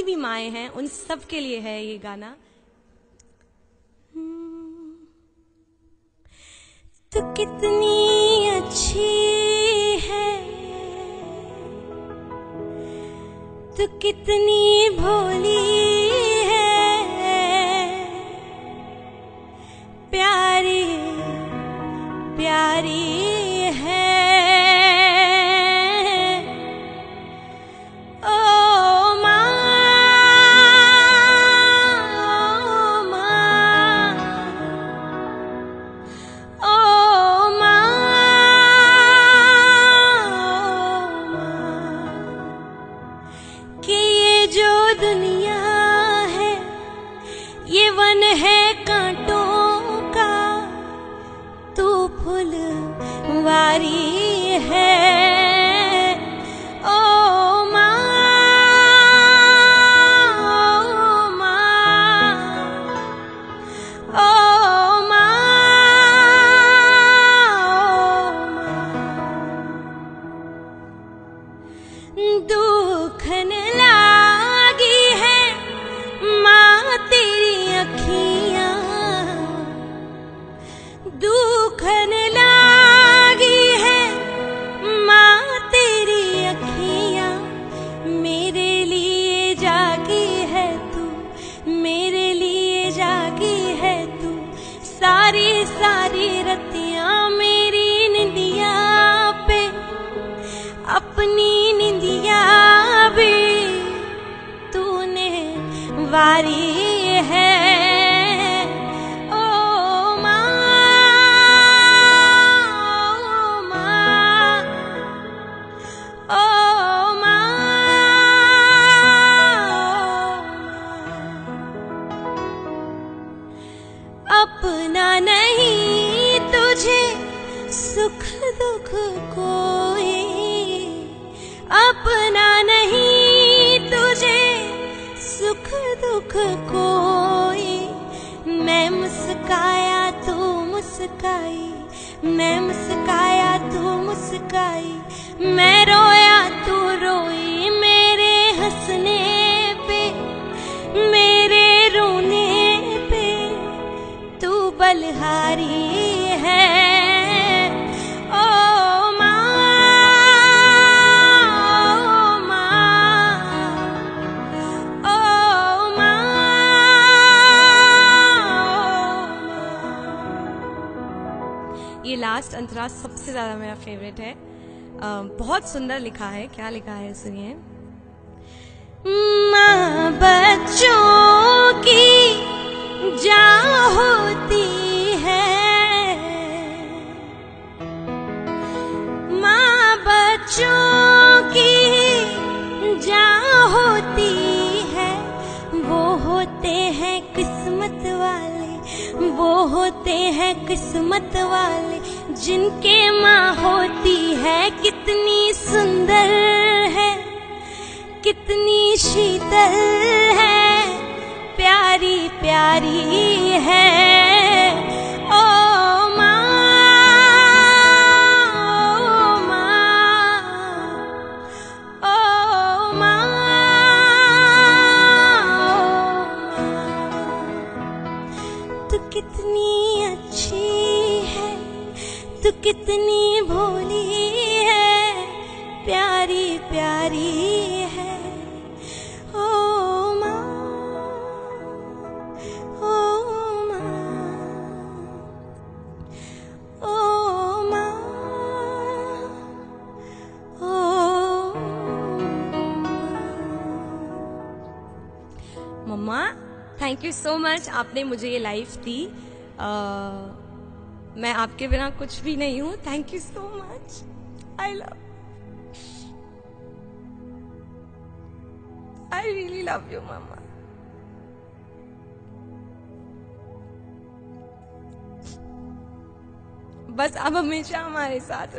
जितनी भी माए हैं, उन सब के लिए है ये गाना। तो कितनी अच्छी है। तो कितनी भोली फूल वारी है। ओ माँ ओ माँ ओ माँ दुख न सारी सारी मेरी निंदिया पे अपनी निंदिया भी तूने वारी है। मुस्काया तू मुस्काई मैं मुस्काया तू मुस्काई मैं रोया तू रोई। ये लास्ट अंतरा सबसे ज़्यादा मेरा फेवरेट है। बहुत सुंदर लिखा है। क्या लिखा है? सुनिए। माँ बच्चों की होते हैं किस्मत वाले, जिनके माँ होती है कितनी सुंदर है, कितनी शीतल है, प्यारी प्यारी है। प्यारी है। ओ माँ ओ माँ, ओ मम्मा थैंक यू सो मच आपने मुझे ये लाइफ दी। मैं आपके बिना कुछ भी नहीं हूँ। Thank you so much I love I really love you, Mama. बस अब हमेशा हमारे साथ रहे